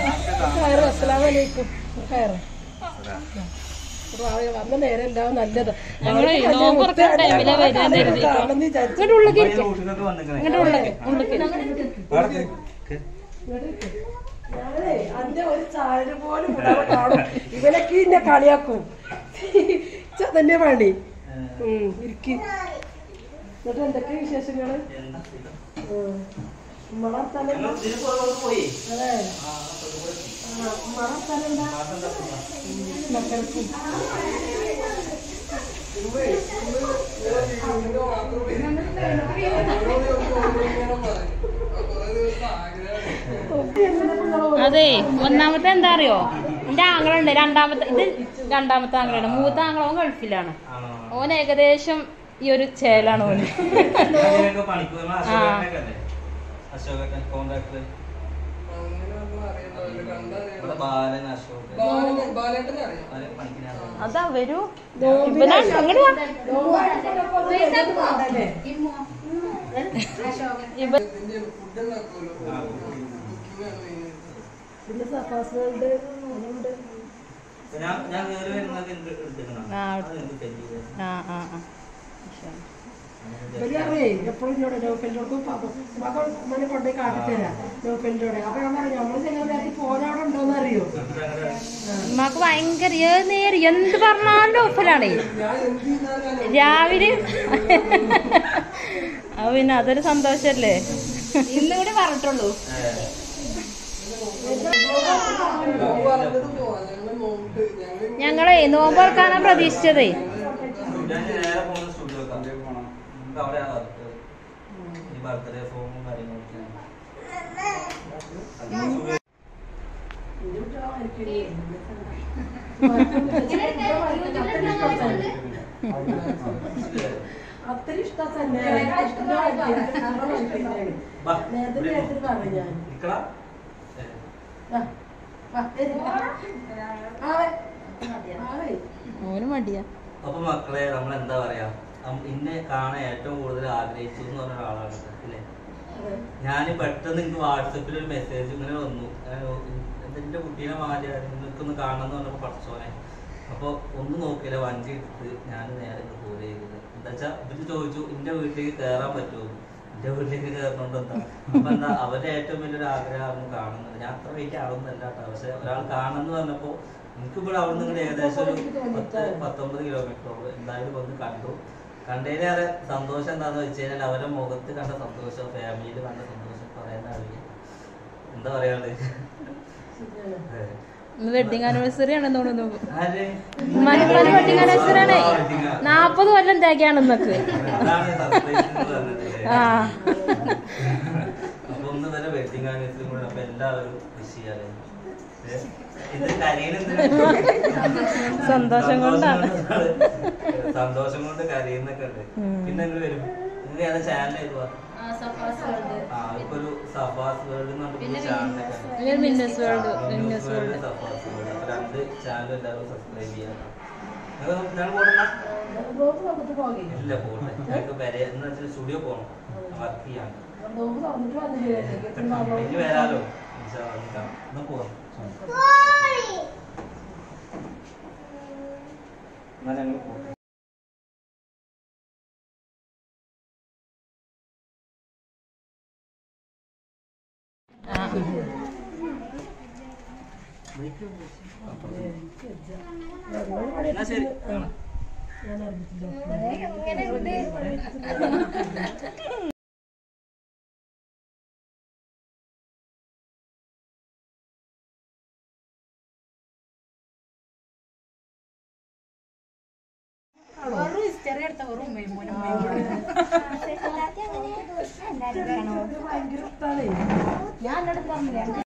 അസ്സലാമലൈക്കും. കയറ് വന്ന നേരം എല്ലാം നല്ലത്. ഇങ്ങോട്ട് ഉള്ളിലേക്ക്. ഇങ്ങോട്ട് ഉള്ളിലേക്ക് ഉള്ളിലേക്ക് ഞാനേ അന്റെ ഒരു പോലും കാണും. ഇവനൊക്കെ എന്നെ കളിയാക്കും. തന്നെ വേണ്ടി? ഇരിക്ക്. എന്നിട്ട് എന്തൊക്കെ വിശേഷങ്ങൾ? മക്കൾക്ക് അതെ. ഒന്നാമത്തെ എന്താ അറിയോ? എന്റെ ആങ്ങളുണ്ട് രണ്ടാമത്തെ ഇത് രണ്ടാമത്തെ ആങ്ങളാണ് മൂത്ത ആങ്ങളോ ഗൾഫിലാണ്. ഓൻ ഏകദേശം ഈ ഒരു ചേലാണ് ഓന്. ആ. അശോകൻ കോണ്ടാക്ട് അതാ വരൂ. ഞാൻ ഞാൻ വരുന്നത് എന്ത് ആ, ആ ആ ഇവരറിയേ എപ്പോഴും ഇന്നോട് നോക്കലിനോട് മകൾ മണി കൊണ്ടുപോയി കാട്ടിത്തരാം. നോക്കലിനോട് അപ്പൊ ഞാൻ പറഞ്ഞു നമ്മൾ നേരത്തെ പോരാടെ ഉണ്ടോന്ന് അറിയോ ഉമ്മാക്ക് ഭയങ്കര ഏത് നേരം എന്ത് പറഞ്ഞാലും ഒപ്പലാണേ രാവിലെ അത് പിന്നെ അതൊരു സന്തോഷല്ലേ? ഇന്നും കൂടി പറഞ്ഞിട്ടുള്ളൂ. ഞങ്ങളെ നോമ്പ് തുറക്കാനാ പ്രതീക്ഷിച്ചതേ ഞാൻ നേരെ പോകുന്ന സ്റ്റുഡിയോ നമുക്ക് അവിടെ വർക്ക് ഈ ബർത്ത്ഡേ ഫോമും കാര്യങ്ങളൊക്കെ. അത്ര ഇഷ്ടം തന്നെ. നേരത്തെ പറഞ്ഞു ഞാൻ. ഓന് മടിയാ. അപ്പൊ മക്കളെ നമ്മൾ എന്താ പറയാ? ഇന്നെ കാണാൻ ഏറ്റവും കൂടുതൽ ആഗ്രഹിച്ചു എന്ന് പറഞ്ഞ ഒരാളാണ് അല്ലേ? ഞാൻ പെട്ടെന്ന് എനിക്ക് വാട്സപ്പിൽ ഒരു മെസ്സേജ് ഇങ്ങനെ വന്നു. എന്റെ കുട്ടീനെ മാറി നിനക്കൊന്ന് കാണണം എന്ന് പറഞ്ഞപ്പോ പഠിച്ചോനെ. അപ്പൊ ഒന്നും നോക്കിയില്ല വണ്ടി എടുത്ത് ഞാൻ നേരെ ദൂരെ ചെയ്തത്. എന്താ വെച്ചാ ഇവർ ചോദിച്ചു എന്റെ വീട്ടിലേക്ക് കേറാൻ പറ്റുമോ? എന്റെ വീട്ടിലേക്ക് കയറണോണ്ട് എന്താ? അപ്പൊ എന്താ അവരുടെ ഏറ്റവും വലിയൊരു ആഗ്രഹമാണ് കാണുന്നത്. ഞാൻ അത്ര വലിയ ആളൊന്നല്ല കേട്ടോ പക്ഷെ ഒരാൾ കാണണം എന്ന് പറഞ്ഞപ്പോ എനിക്ക് ഇവിടെ അവിടെ നിന്ന് ഏകദേശം ഒരു പത്ത് പത്തൊമ്പത് കിലോമീറ്ററോളം എന്തായാലും വന്ന് കണ്ടു. കണ്ടതിലേറെ സന്തോഷം എന്താന്ന് വെച്ച് കഴിഞ്ഞാൽ അവരെ മുഖത്ത് കണ്ട സന്തോഷം ഫാമിലിയിൽ കണ്ട സന്തോഷം പറയാൻ അറിയില്ല എന്താ വെഡിങ് ആനിവേഴ്സറി ആണെന്ന് തോന്നുന്നു. വെഡിങ് ആനിവേഴ്സറി ആണേ. നാപ്പത് കൊല്ലം തേക്കാണ് ഇന്നക്ക്. ആ. അപ്പൊ ഒന്ന് വരെ വെഡിങ് ആനിവേഴ്സറി കൂടെ അപ്പൊ എല്ലാവരും വിഷ് സന്തോഷം കൊണ്ടാണ്. സന്തോഷം കൊണ്ട് കരയുന്നൊക്കെ ഉണ്ട്. പിന്നെ വരും? ഏതാ ചാനൽ ഏതുവാ പോകണം സ്റ്റുഡിയോ പോണം? വർക്ക് ചെയ്യാൻ? ഇനി വരാലോ. അല്ലാ, കാണാം. എന്നാ പോവാം എന്നാ ഞങ്ങൾ പോകാം എന്നാ ഞാൻ പറഞ്ഞില്ലേ